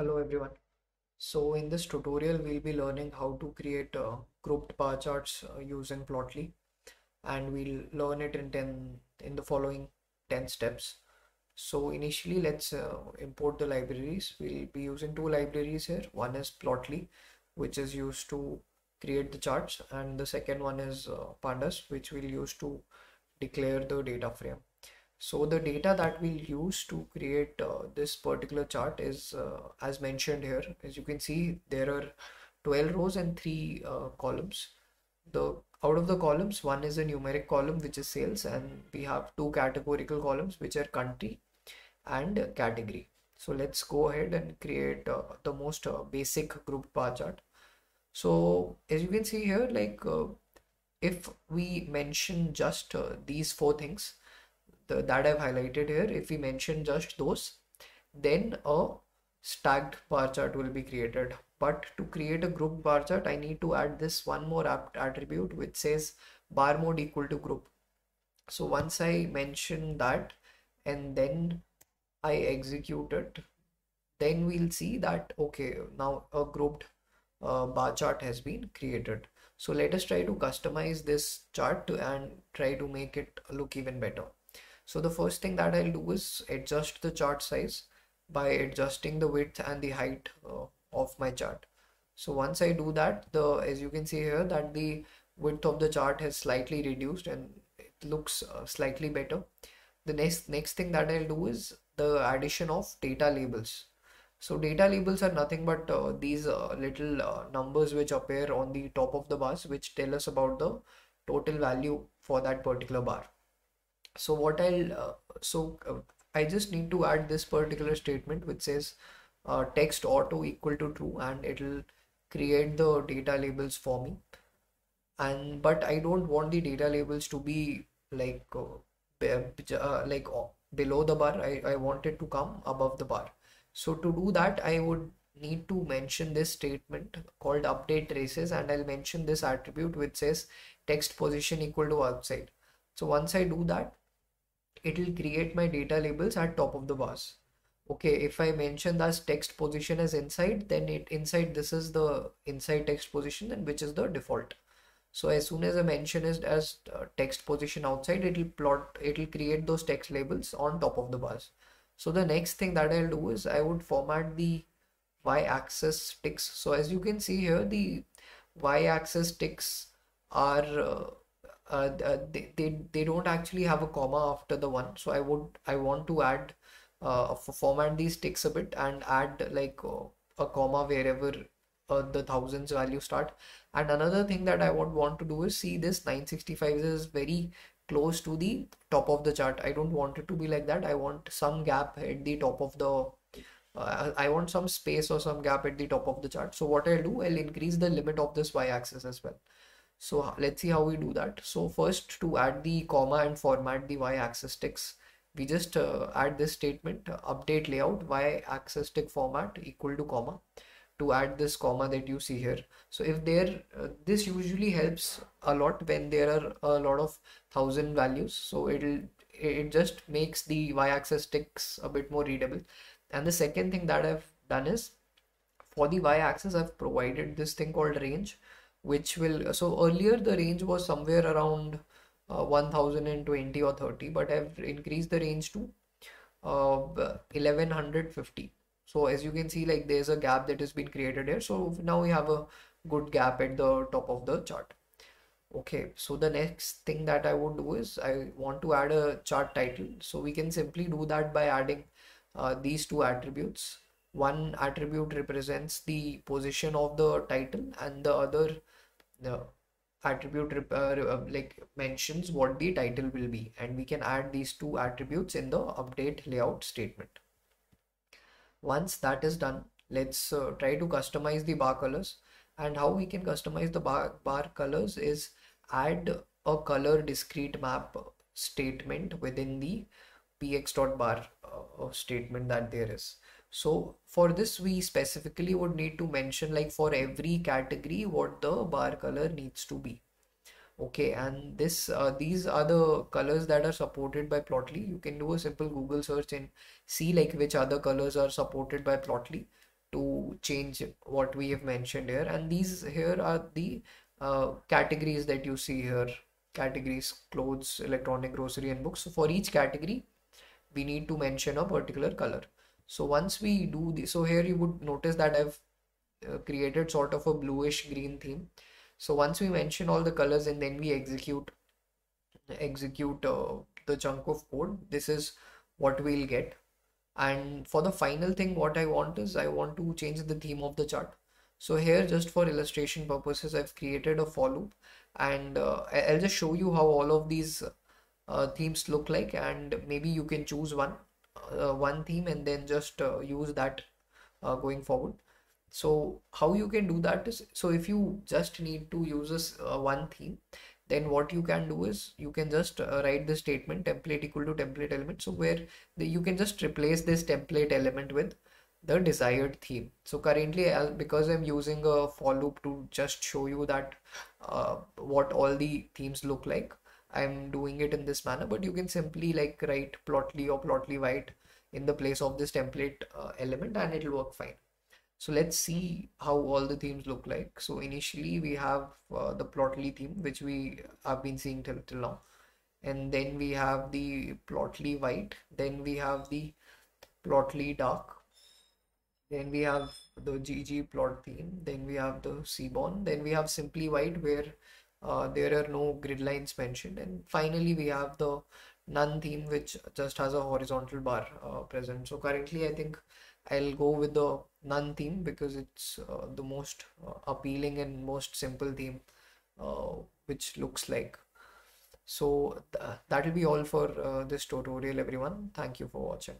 Hello everyone. So in this tutorial we'll be learning how to create uh, grouped bar charts uh, using Plotly and we'll learn it in 10 in the following 10 steps. So initially let's uh, import the libraries. We'll be using two libraries here. One is Plotly which is used to create the charts and the second one is uh, pandas which we'll use to declare the data frame. So the data that we'll use to create uh, this particular chart is uh, as mentioned here. As you can see, there are 12 rows and three uh, columns. The out of the columns, one is a numeric column which is sales, and we have two categorical columns which are country and category. So let's go ahead and create uh, the most uh, basic group bar chart. So as you can see here, like uh, if we mention just these four things the, that I've highlighted here, if we mention just those, then a stacked bar chart will be created. But to create a group bar chart, I need to add this one more attribute which says bar mode equal to group. So once I mention that and then I execute it, then we'll see that, okay, now a grouped uh, bar chart has been created. So let us try to customize this chart to, and try to make it look even better. So the first thing that I'll do is adjust the chart size by adjusting the width and the height uh, of my chart. So once I do that, the as you can see here that the width of the chart has slightly reduced and it looks uh, slightly better. The next next thing that I'll do is the addition of data labels. So data labels are nothing but uh, these uh, little uh, numbers which appear on the top of the bars which tell us about the total value for that particular bar so what I'll uh, so uh, I just need to add this particular statement which says uh, text auto equal to true and it'll create the data labels for me. And but I don't want the data labels to be like uh, uh, like uh, below the bar. I, I want it to come above the bar. So to do that I would need to mention this statement called update traces and I'll mention this attribute which says text position equal to outside. So once I do that it will create my data labels at top of the bars. Okay if i mention that text position as inside then it inside this is the inside text position and which is the default. So as soon as i mention is as uh, text position outside it will plot it will create those text labels on top of the bars. So the next thing that i'll do is i would format the y-axis ticks. So as you can see here the y-axis ticks are uh, uh, uh, they, they they don't actually have a comma after the one so i would i want to add uh, format these ticks a bit and add like uh, a comma wherever uh, the thousands value start and another thing that i would want to do is see this 965 is very close to the top of the chart i don't want it to be like that i want some gap at the top of the uh, I want some space or some gap at the top of the chart. So what I'll do, I'll increase the limit of this y-axis as well. So let's see how we do that. So first to add the comma and format the y-axis ticks, we just uh, add this statement uh, update layout y-axis tick format equal to comma to add this comma that you see here. So if there, uh, this usually helps a lot when there are a lot of thousand values. So it'll, it just makes the y-axis ticks a bit more readable. And the second thing that I've done is for the y-axis, I've provided this thing called range which will so earlier the range was somewhere around uh, 1020 or 30 but I've increased the range to uh, 1150 so as you can see like there's a gap that has been created here. So now we have a good gap at the top of the chart. Okay so the next thing that I would do is I want to add a chart title. So we can simply do that by adding uh, these two attributes. One attribute represents the position of the title and the other the attribute uh, uh, like mentions what the title will be and we can add these two attributes in the update layout statement. Once that is done let's uh, try to customize the bar colors. And how we can customize the bar, bar colors is add a color discrete map statement within the px.bar uh, statement that there is so for this we specifically would need to mention like for every category what the bar color needs to be. Okay and this uh, these are the colors that are supported by plotly. You can do a simple google search and see like which other colors are supported by plotly to change what we have mentioned here. And these here are the uh, categories that you see here. Categories clothes electronic grocery and books. So for each category we need to mention a particular color so once we do this so here you would notice that I've uh, created sort of a bluish green theme. So once we mention all the colors and then we execute execute uh, the chunk of code this is what we'll get. And for the final thing what I want is I want to change the theme of the chart. So here just for illustration purposes I've created a for loop and uh, I'll just show you how all of these uh, themes look like and maybe you can choose one one theme and then just uh, use that uh, going forward. So how you can do that is so if you just need to use this uh, one theme then what you can do is you can just uh, write the statement template equal to template element. So where the, you can just replace this template element with the desired theme. So currently because i'm using a for loop to just show you that uh, what all the themes look like i'm doing it in this manner but you can simply like write plotly or plotly white in the place of this template uh, element and it'll work fine so let's see how all the themes look like. So initially we have uh, the Plotly theme, which we have been seeing till, till now. And then we have the Plotly white. Then we have the Plotly dark. Then we have the GG plot theme. Then we have the Seaborn. Then we have Simply White where uh, there are no grid lines mentioned. And finally we have the None theme which just has a horizontal bar uh, present. So currently I think I'll go with the none theme because it's uh, the most uh, appealing and most simple theme uh, which looks like so th that will be all for this tutorial everyone thank you for watching